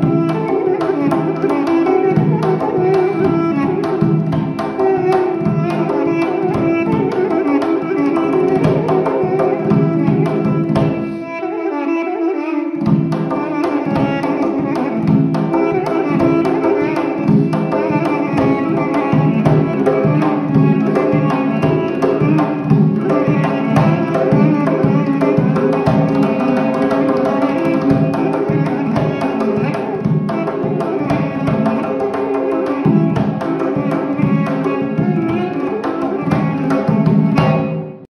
you.